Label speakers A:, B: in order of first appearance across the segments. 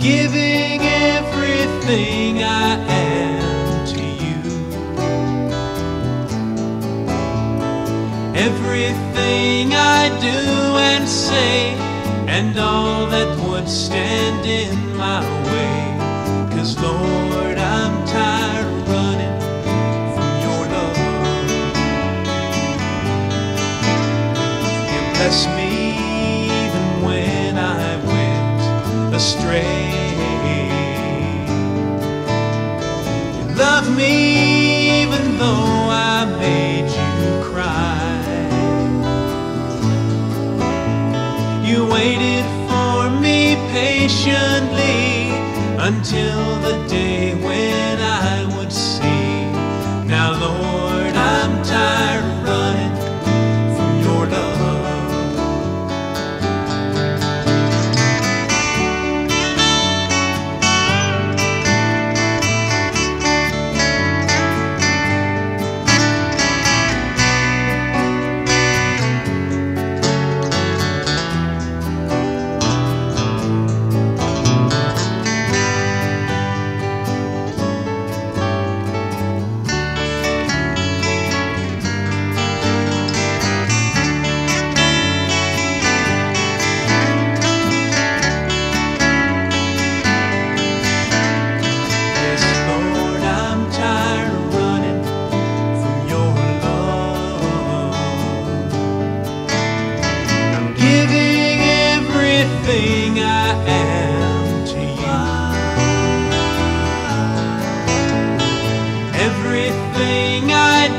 A: giving everything I am to you. Everything I do and say, and all that would stand in my way. Cause Lord, I'm tired of running from your love. You bless me. Love me even though I made you cry. You waited for me patiently until the day when I would see. Now, Lord, I'm tired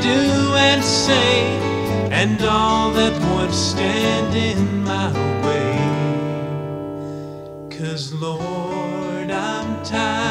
A: do and say, and all that would stand in my way. Cause Lord, I'm tired